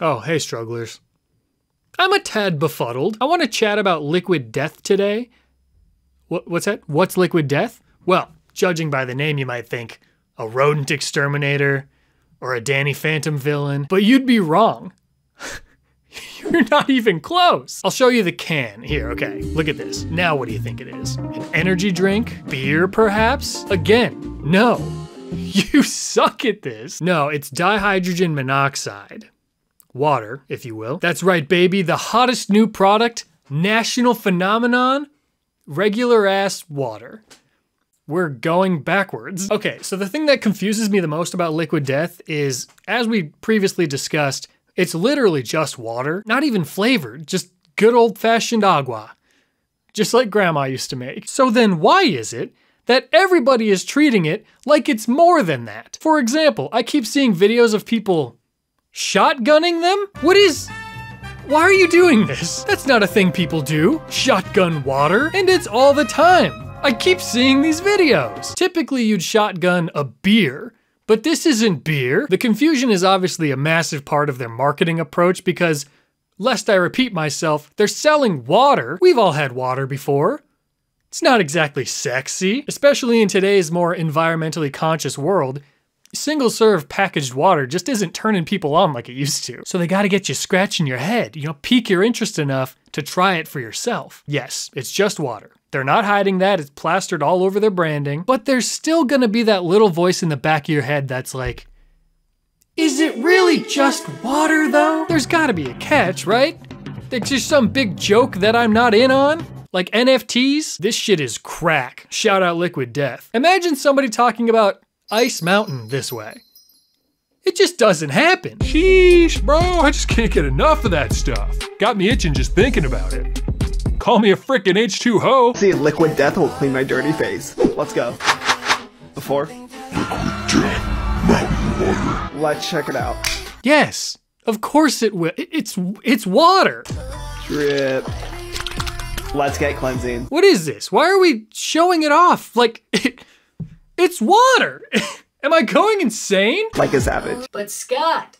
Oh, hey, strugglers. I'm a tad befuddled. I want to chat about liquid death today. What, what's that? What's liquid death? Well, judging by the name, you might think a rodent exterminator or a Danny Phantom villain, but you'd be wrong. You're not even close. I'll show you the can. Here, okay. Look at this. Now, what do you think it is? An energy drink? Beer, perhaps? Again, no. You suck at this. No, it's dihydrogen monoxide. Water, if you will. That's right, baby. The hottest new product, national phenomenon, regular ass water. We're going backwards. Okay, so the thing that confuses me the most about liquid death is, as we previously discussed, it's literally just water, not even flavored, just good old fashioned agua. Just like grandma used to make. So then why is it that everybody is treating it like it's more than that? For example, I keep seeing videos of people shotgunning them? What is. Why are you doing this? That's not a thing people do. Shotgun water, and it's all the time. I keep seeing these videos. Typically, you'd shotgun a beer, but this isn't beer. The confusion is obviously a massive part of their marketing approach because, lest I repeat myself, they're selling water. We've all had water before. It's not exactly sexy, especially in today's more environmentally conscious world. Single serve packaged water just isn't turning people on like it used to. So they gotta get you scratching your head, you know, pique your interest enough to try it for yourself. Yes, it's just water. They're not hiding that, it's plastered all over their branding, but there's still gonna be that little voice in the back of your head that's like, is it really just water though? There's gotta be a catch, right? There's just some big joke that I'm not in on? Like NFTs? This shit is crack. Shout out Liquid Death. Imagine somebody talking about Ice Mountain this way. It just doesn't happen. Sheesh, bro, I just can't get enough of that stuff. Got me itching just thinking about it. Call me a frickin' H2Ho. See, liquid death will clean my dirty face. Let's go. Before. Let's check it out. Yes, of course it will. It's it's water. Drip. Let's get cleansing. What is this? Why are we showing it off? Like it, it's water. Am I going insane? Like a savage. But Scott,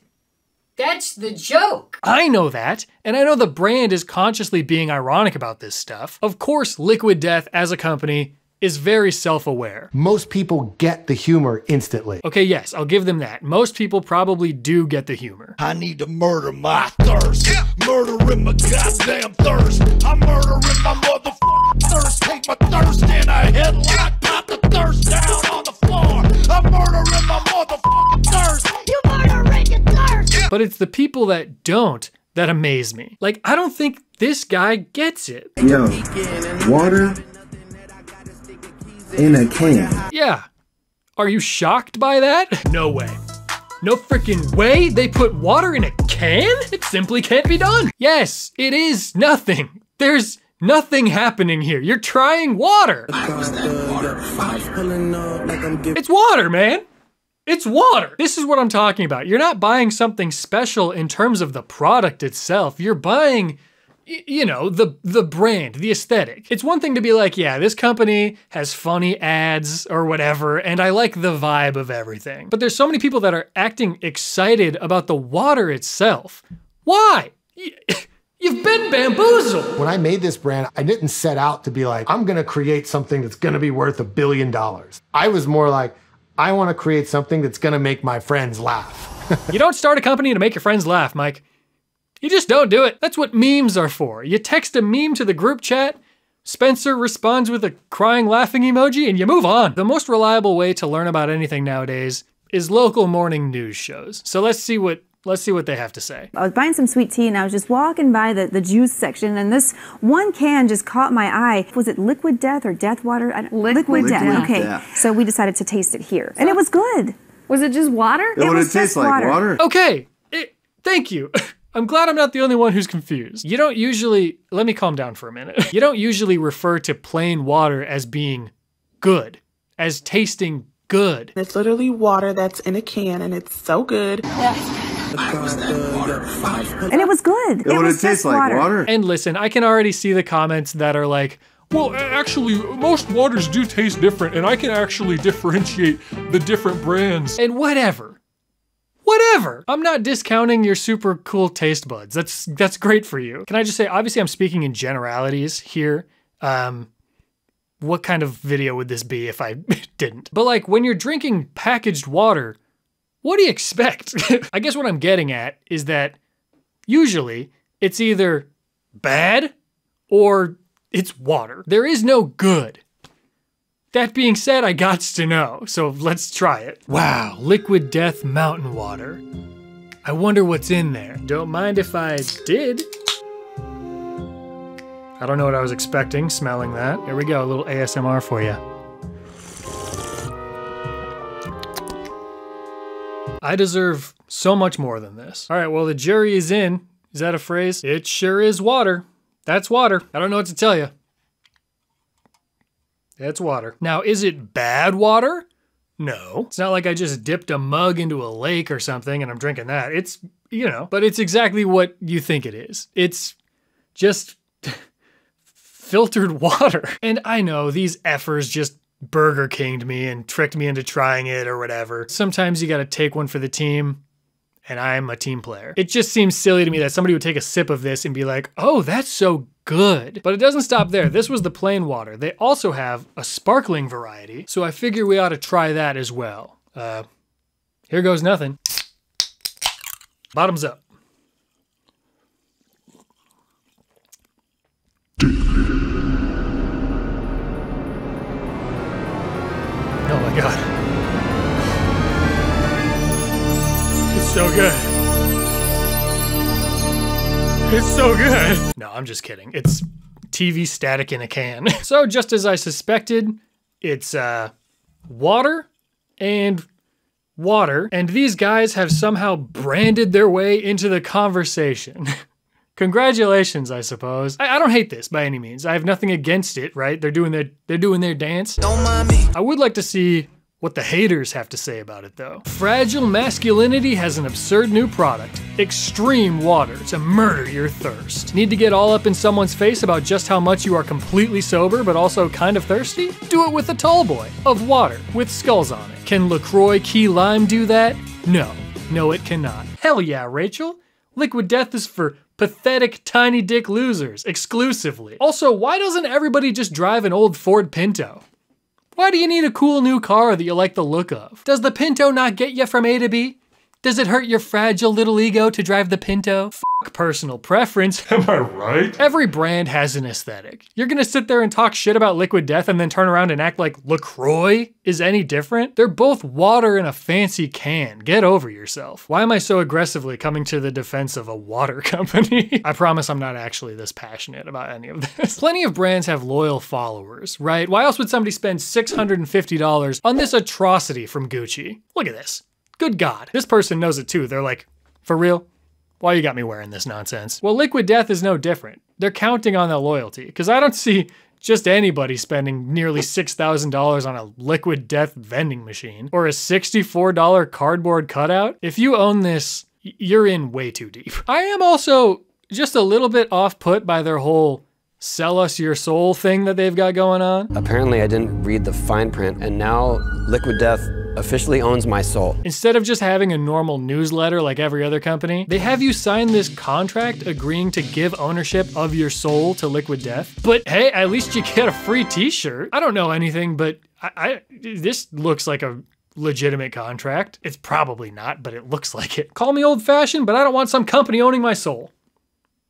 that's the joke. I know that, and I know the brand is consciously being ironic about this stuff. Of course, Liquid Death as a company is very self aware. Most people get the humor instantly. Okay, yes, I'll give them that. Most people probably do get the humor. I need to murder my thirst. Yeah. Murdering my goddamn thirst. It's the people that don't that amaze me. Like, I don't think this guy gets it. Yo, water in a can. Yeah. Are you shocked by that? No way. No freaking way they put water in a can? It simply can't be done. Yes, it is nothing. There's nothing happening here. You're trying water. It's water, man. It's water. This is what I'm talking about. You're not buying something special in terms of the product itself. You're buying you know the the brand the aesthetic it's one thing to be like yeah this company has funny ads or whatever and i like the vibe of everything but there's so many people that are acting excited about the water itself why you've been bamboozled When I made this brand, I didn't set out to be like, I'm gonna create something that's gonna be worth a billion dollars. I was more like, I wanna create something that's gonna make my friends laugh. you don't start a company to make your friends laugh mike you just don't do it that's what memes are for you text a meme to the group chat Spencer responds with a crying laughing emoji and you move on. The most reliable way to learn about anything nowadays is local morning news shows. So let's see what let's see what they have to say. I was buying some sweet tea and I was just walking by the, the juice section and this one can just caught my eye. Was it liquid death or death water? I don't- Liquid death. Death. Okay. Death. So we decided to taste it here. And it was good. Was it just water? What would was it taste just like? water. Water? Okay, it, thank you. I'm glad I'm not the only one who's confused. You don't usually, let me calm down for a minute. You don't usually refer to plain water as being good, as tasting good. It's literally water that's in a can and it's so good. And it was good. What would it taste like? water. Water? And listen, I can already see the comments that are like, Well, actually, most waters do taste different, and I can actually differentiate the different brands. and whatever. whatever. I'm not discounting your super cool taste buds. That's that's great for you. Can I just say obviously I'm speaking in generalities here. Um what kind of video would this be if I didn't? But like when you're drinking packaged water, what do you expect? I guess what I'm getting at is that usually it's either bad or it's water. There is no good. That being said, I gots to know, so let's try it. Wow, liquid death mountain water. I wonder what's in there. Don't mind if I did. I don't know what I was expecting smelling that. Here we go, a little ASMR for you. I deserve so much more than this. All right, well, the jury is in. Is that a phrase? It sure is water. That's water. I don't know what to tell you. It's water. Now, is it bad water? No. It's not like I just dipped a mug into a lake or something and I'm drinking that. It's, you know, but it's exactly what you think it is. It's just filtered water. And I know these effers just Burger Kinged me and tricked me into trying it or whatever. Sometimes you gotta take one for the team, and I'm a team player. It just seems silly to me that somebody would take a sip of this and be like, oh, that's so good. But it doesn't stop there. This was the plain water. They also have a sparkling variety, so I figure we ought to try that as well. Uh, here goes nothing. Bottoms up. It's so good. No, I'm just kidding. It's TV static in a can. so just as I suspected, it's uh water and water, and these guys have somehow branded their way into the conversation. Congratulations, I suppose. I, I, don't hate this by any means. I have nothing against it, right? They're doing their they're doing their dance. Don't mind me. I would like to see what the haters have to say about it though. Fragile Masculinity has an absurd new product. Extreme water to murder your thirst. Need to get all up in someone's face about just how much you are completely sober but also kind of thirsty? Do it with a tall boy of water with skulls on it. Can LaCroix Key Lime do that? No. No, it cannot. Hell yeah, Rachel. Liquid Death is for pathetic tiny dick losers exclusively. Also, why doesn't everybody just drive an old Ford Pinto? Why do you need a cool new car that you like the look of? Does the Pinto not get you from A to B? Does it hurt your fragile little ego to drive the Pinto? Fuck personal preference. Am I right? Every brand has an aesthetic. You're gonna sit there and talk shit about Liquid Death and then turn around and act like LaCroix is any different? They're both water in a fancy can. Get over yourself. Why am I so aggressively coming to the defense of a water company? I promise I'm not actually this passionate about any of this. Plenty of brands have loyal followers, right? Why else would somebody spend $650 on this atrocity from Gucci? Look at this. Good God. This person knows it too. They're like, for real? Why you got me wearing this nonsense? Well, Liquid Death is no different. They're counting on that loyalty, because I don't see just anybody spending nearly $6,000 on a Liquid Death vending machine or a $64 cardboard cutout. If you own this, you're in way too deep. I am also just a little bit off put by their whole sell us your soul thing that they've got going on. Apparently, I didn't read the fine print, and now Liquid Death officially owns my soul. Instead of just having a normal newsletter like every other company, they have you sign this contract agreeing to give ownership of your soul to Liquid Death. But hey, at least you get a free t-shirt. I don't know anything, but I, I this looks like a legitimate contract. It's probably not, but it looks like it. Call me old fashioned, but I don't want some company owning my soul.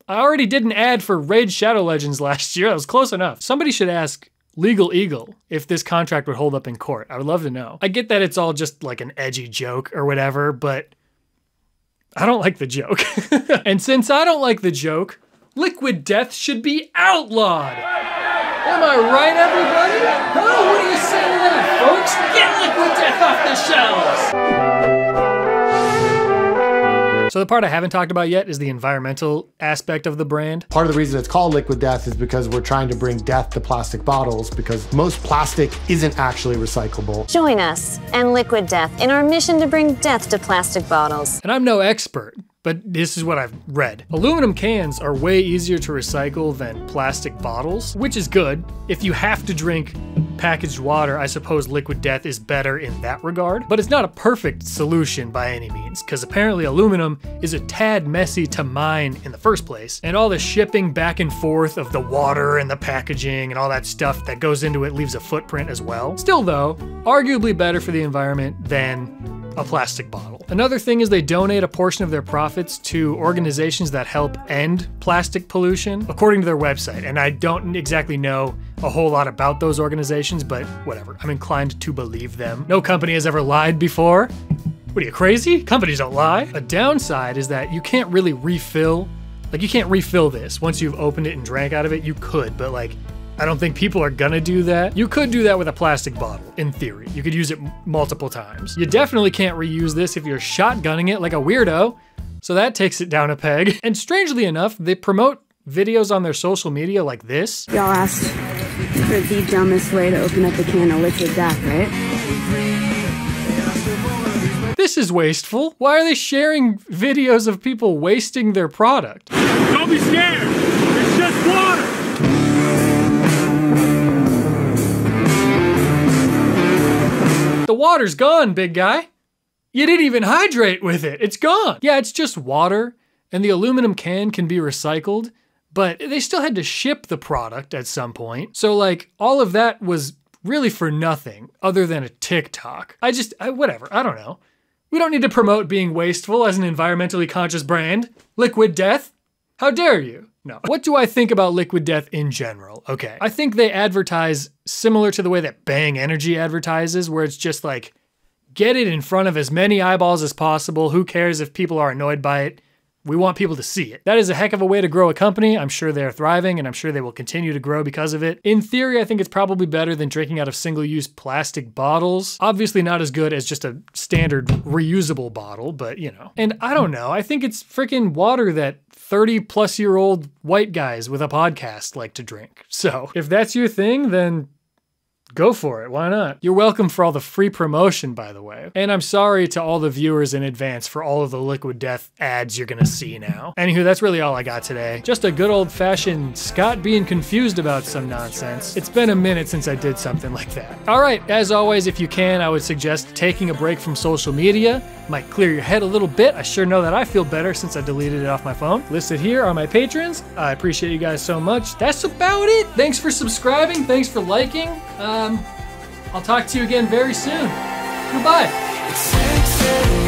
I already did an ad for Raid Shadow Legends last year. That was close enough. Somebody should ask Legal Eagle if this contract would hold up in court. I would love to know. I get that it's all just like an edgy joke or whatever, but I don't like the joke. and since I don't like the joke, liquid death should be outlawed. Am I right, everybody? What do you say to that, folks? Get liquid death off the shelves! So the part I haven't talked about yet is the environmental aspect of the brand. Part of the reason it's called Liquid Death is because we're trying to bring death to plastic bottles because most plastic isn't actually recyclable. Join us and Liquid Death in our mission to bring death to plastic bottles. And I'm no expert, but this is what I've read. Aluminum cans are way easier to recycle than plastic bottles, which is good. If you have to drink packaged water, I suppose liquid death is better in that regard, but it's not a perfect solution by any means, because apparently aluminum is a tad messy to mine in the first place, and all the shipping back and forth of the water and the packaging and all that stuff that goes into it leaves a footprint as well. Still though, arguably better for the environment than a plastic bottle. Another thing is they donate a portion of their profits to organizations that help end plastic pollution, according to their website. And I don't exactly know a whole lot about those organizations, but whatever. I'm inclined to believe them. No company has ever lied before. What are you, crazy? Companies don't lie. A downside is that you can't really refill. Like, you can't refill this. Once you've opened it and drank out of it, you could, but like, I don't think people are gonna do that. You could do that with a plastic bottle, in theory. You could use it multiple times. You definitely can't reuse this if you're shotgunning it like a weirdo, so that takes it down a peg. And strangely enough, they promote videos on their social media like this. Y'all asked for the dumbest way to open up a can of liquid death, right? This is wasteful. Why are they sharing videos of people wasting their product? Don't be scared. It's just water. The water's gone, big guy. You didn't even hydrate with it. It's gone. Yeah, it's just water, and the aluminum can can be recycled, but they still had to ship the product at some point. So, like, all of that was really for nothing other than a TikTok. I just, I, whatever, I don't know. We don't need to promote being wasteful as an environmentally conscious brand. Liquid Death? How dare you? No. What do I think about Liquid Death in general? Okay. I think they advertise similar to the way that Bang Energy advertises, where it's just like, get it in front of as many eyeballs as possible. Who cares if people are annoyed by it? We want people to see it. That is a heck of a way to grow a company. I'm sure they're thriving and I'm sure they will continue to grow because of it. In theory, I think it's probably better than drinking out of single use plastic bottles. Obviously, not as good as just a standard reusable bottle, but you know. And I don't know, I think it's freaking water that 30 plus year old white guys with a podcast like to drink. So if that's your thing, then Go for it. Why not? You're welcome for all the free promotion, by the way. And I'm sorry to all the viewers in advance for all of the Liquid Death ads you're gonna see now. Anywho, that's really all I got today. Just a good old fashioned Scott being confused about some nonsense. It's been a minute since I did something like that. All right, as always, if you can, I would suggest taking a break from social media. Might clear your head a little bit. I sure know that I feel better since I deleted it off my phone. Listed here are my patrons. I appreciate you guys so much. That's about it. Thanks for subscribing. Thanks for liking. Um, I'll talk to you again very soon. Goodbye.